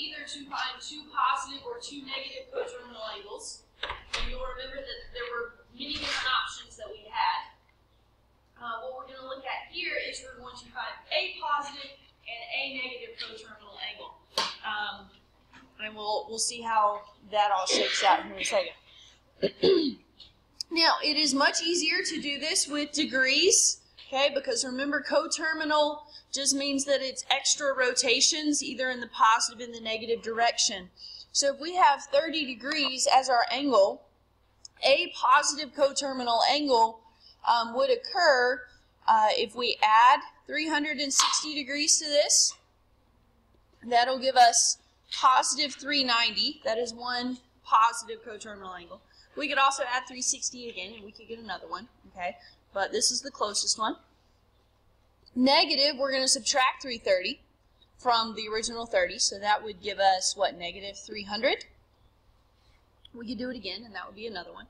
either to find two positive or two negative coterminal angles. And you'll remember that there were many different options that we had. Uh, what we're going to look at here is we're going to find a positive and a negative coterminal angle. Um, and we'll, we'll see how that all shakes out in a second. now, it is much easier to do this with degrees, okay, because remember coterminal just means that it's extra rotations either in the positive and the negative direction. So if we have 30 degrees as our angle, a positive coterminal angle um, would occur uh, if we add 360 degrees to this. That'll give us positive 390. That is one positive coterminal angle. We could also add 360 again, and we could get another one, okay? But this is the closest one. Negative, we're going to subtract 330 from the original 30, so that would give us, what, negative 300? We could do it again, and that would be another one.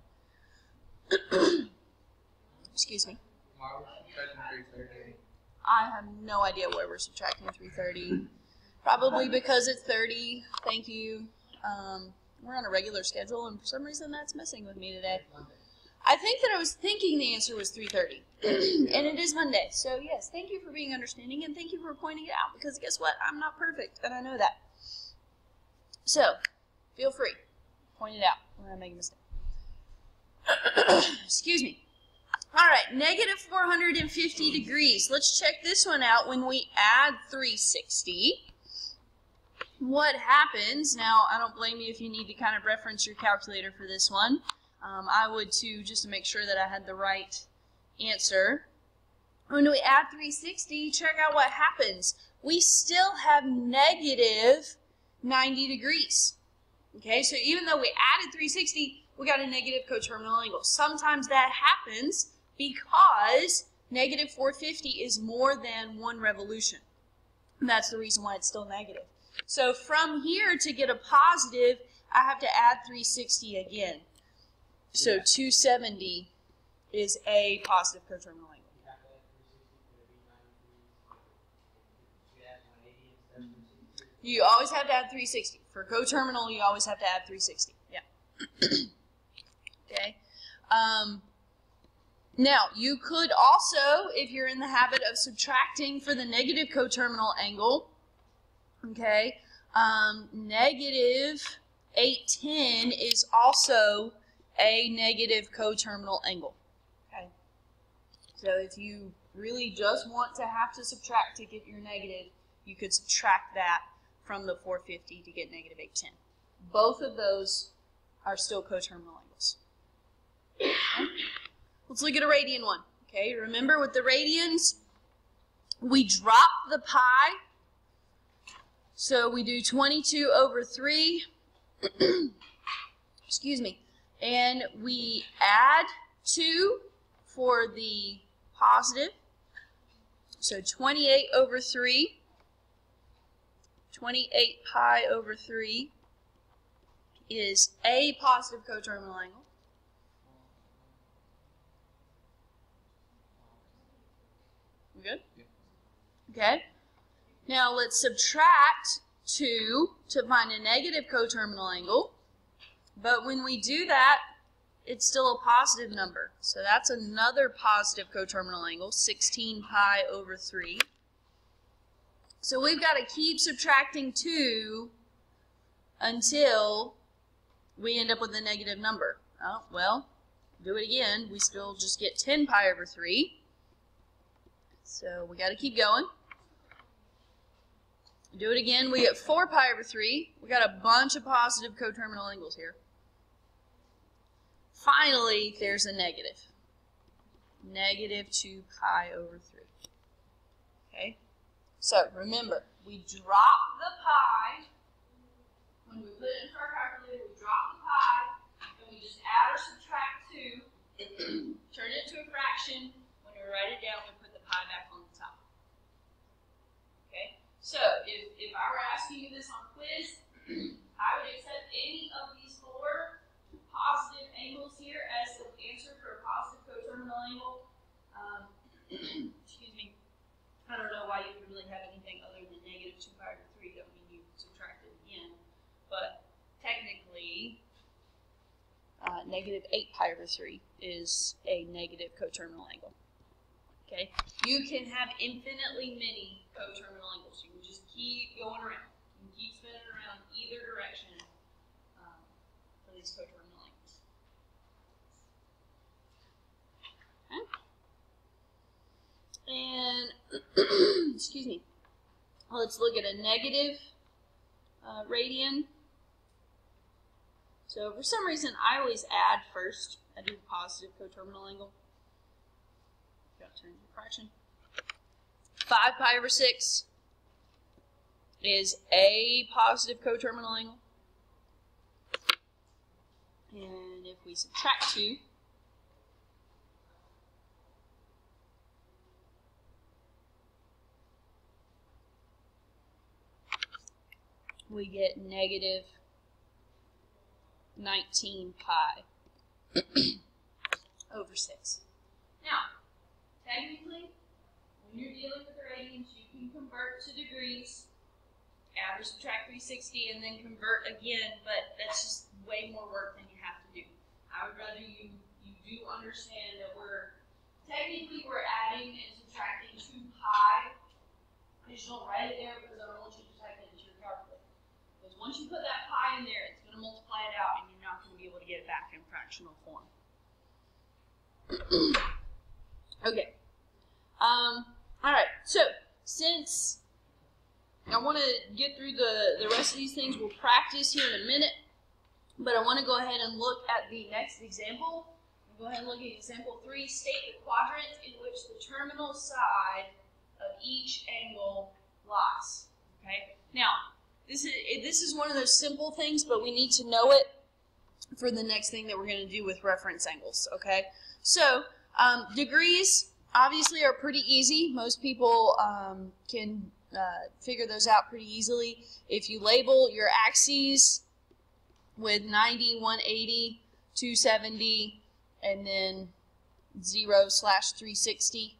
Excuse me. I have no idea why we're subtracting 330. Probably because it's 30. Thank you. Um, we're on a regular schedule, and for some reason that's messing with me today. I think that I was thinking the answer was 3.30, and it is Monday. So, yes, thank you for being understanding, and thank you for pointing it out, because guess what? I'm not perfect, and I know that. So, feel free. Point it out when I make a mistake. Excuse me. All right, negative 450 degrees. Let's check this one out when we add 360 what happens, now I don't blame you if you need to kind of reference your calculator for this one. Um, I would too, just to make sure that I had the right answer. When we add 360, check out what happens. We still have negative 90 degrees. Okay, so even though we added 360, we got a negative coterminal angle. Sometimes that happens because negative 450 is more than one revolution. And that's the reason why it's still negative. So from here to get a positive, I have to add 360 again. So 270 is a positive coterminal angle. You always have to add 360. For coterminal, you always have to add 360. Yeah. okay. Um, now, you could also, if you're in the habit of subtracting for the negative coterminal angle, okay, um, negative 810 is also a negative coterminal angle. Okay. So if you really just want to have to subtract to get your negative, you could subtract that from the 450 to get negative 810. Both of those are still coterminal angles. Okay. Let's look at a radian one. Okay, remember with the radians, we drop the pi so we do 22 over 3, excuse me, and we add 2 for the positive. So 28 over 3, 28 pi over 3 is a positive coterminal angle. We good? Okay. Now let's subtract 2 to find a negative coterminal angle. But when we do that, it's still a positive number. So that's another positive coterminal angle, 16 pi over 3. So we've got to keep subtracting 2 until we end up with a negative number. Oh, well, do it again. We still just get 10 pi over 3. So we got to keep going. Do it again. We get 4 pi over 3. We got a bunch of positive coterminal angles here. Finally, there's a negative. Negative 2 pi over 3. Okay? So, remember, we drop the pi. When we put it into our calculator, we drop the pi, and we just add or subtract 2, turn it into a fraction. When we write it down, we put the pi back on the top. Okay? So if, if I were asking you this on quiz, I would accept any of these angles here as the answer for a positive coterminal angle. Um, excuse me. I don't know why you would really have anything other than negative 2 pi over 3. That would mean you subtract it again. But technically, uh, negative 8 pi over 3 is a negative coterminal angle. Okay? You can have infinitely many coterminal angles. You can just keep going around. You can keep spinning around either direction um, for these coterminal Okay. And, excuse me, let's look at a negative uh, radian. So for some reason, I always add first. I do positive coterminal angle. Got to change the fraction. 5 pi over 6 is a positive coterminal angle. And if we subtract 2, we get negative 19 pi over 6. Now, technically, when you're dealing with radians, you can convert to degrees, add or subtract 360, and then convert again, but that's just way more work than you have to do. I would rather you, you do understand that we're, technically we're adding and subtracting 2 pi. I just don't write it there because I don't want you to type it into your calculator. Because once you put that pi in there, it's going to multiply it out, and you're not going to be able to get it back in fractional form. okay. Um, all right. So since I want to get through the, the rest of these things, we'll practice here in a minute. But I want to go ahead and look at the next example. Go ahead and look at example three. State the quadrant in which the terminal side of each angle lies. Okay. Now, this is this is one of those simple things, but we need to know it for the next thing that we're going to do with reference angles. Okay. So um, degrees obviously are pretty easy. Most people um, can uh, figure those out pretty easily. If you label your axes with 90, 180, 270, and then 0 slash 360,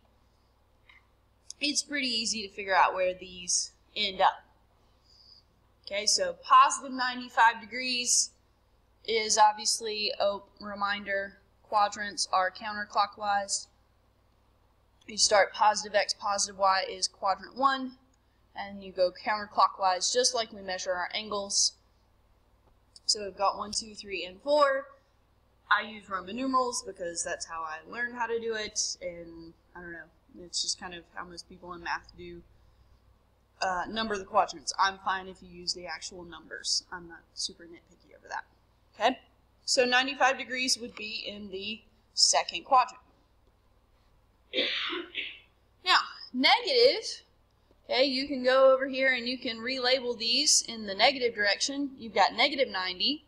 it's pretty easy to figure out where these end up. Okay, so positive 95 degrees is obviously a reminder quadrants are counterclockwise. You start positive x, positive y is quadrant 1, and you go counterclockwise just like we measure our angles. So we've got 1, 2, 3, and 4. I use Roman numerals because that's how I learned how to do it, and I don't know, it's just kind of how most people in math do uh, number of the quadrants. I'm fine if you use the actual numbers. I'm not super nitpicky over that. Okay? So 95 degrees would be in the second quadrant. Now, negative, okay, you can go over here and you can relabel these in the negative direction. You've got negative 90.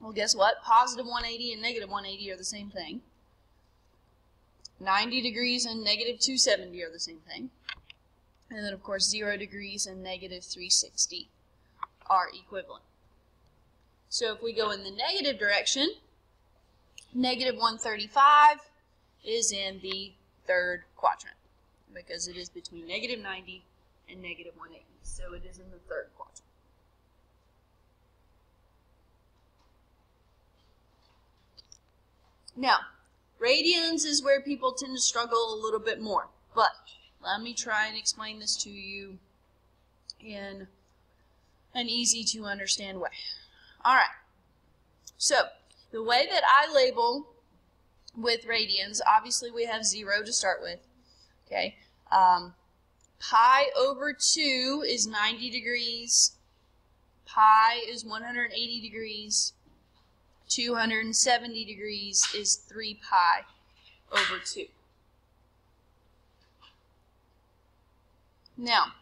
Well, guess what? Positive 180 and negative 180 are the same thing. 90 degrees and negative 270 are the same thing. And then, of course, 0 degrees and negative 360 are equivalent. So if we go in the negative direction, negative 135 is in the third quadrant because it is between negative 90 and negative 180. So it is in the third quadrant. Now, radians is where people tend to struggle a little bit more, but let me try and explain this to you in an easy to understand way. All right. So, the way that I label with radians, obviously we have 0 to start with. Okay. Um, pi over 2 is 90 degrees. Pi is 180 degrees. 270 degrees is 3 pi over 2. Now,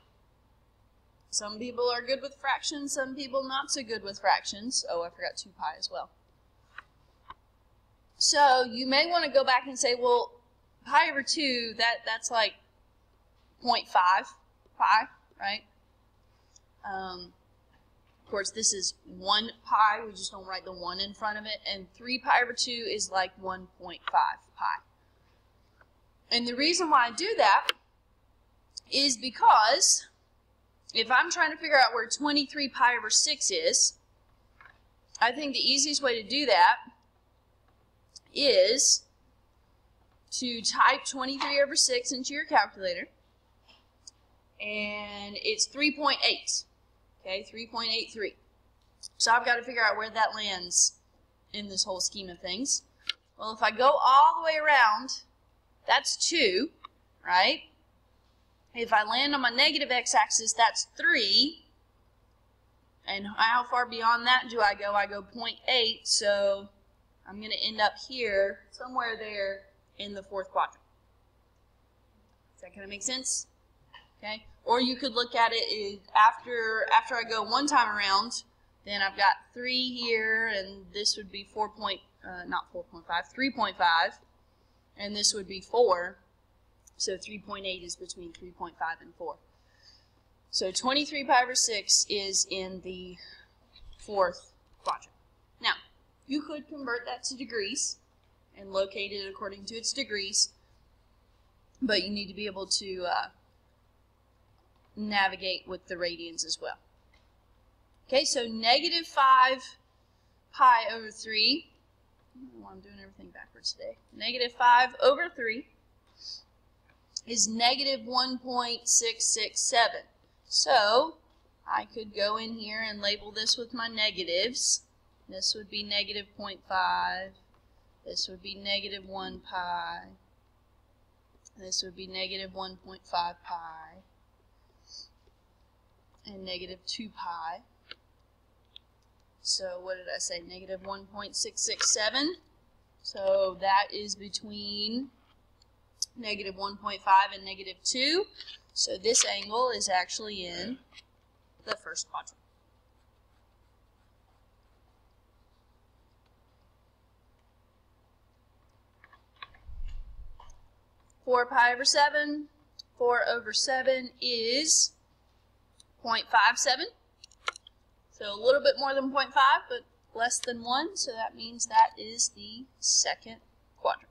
some people are good with fractions, some people not so good with fractions. Oh, I forgot 2 pi as well. So you may want to go back and say, well, pi over 2, that, that's like 0.5 pi, right? Um, of course, this is 1 pi. We just don't write the 1 in front of it. And 3 pi over 2 is like 1.5 pi. And the reason why I do that is because if I'm trying to figure out where 23 pi over 6 is, I think the easiest way to do that is to type 23 over 6 into your calculator. And it's 3.8. Okay, 3.83. So I've got to figure out where that lands in this whole scheme of things. Well, if I go all the way around, that's 2, right? If I land on my negative x-axis, that's 3. And how far beyond that do I go? I go 0.8, so I'm going to end up here, somewhere there in the fourth quadrant. Does that kind of make sense? Okay. Or you could look at it after after I go one time around, then I've got 3 here, and this would be 4 point, uh, not 4.5, 3.5, and this would be 4. So 3.8 is between 3.5 and 4. So 23 pi over 6 is in the fourth quadrant. Now, you could convert that to degrees and locate it according to its degrees, but you need to be able to uh, navigate with the radians as well. Okay, so negative 5 pi over 3. I'm doing everything backwards today. Negative 5 over 3 is negative 1.667. So I could go in here and label this with my negatives. This would be negative 0.5. This would be negative 1 pi. This would be negative 1.5 pi. And negative 2 pi. So what did I say? Negative 1.667. So that is between negative 1.5 and negative 2. So this angle is actually in the first quadrant. 4 pi over 7. 4 over 7 is 0.57. So a little bit more than 0.5, but less than 1. So that means that is the second quadrant.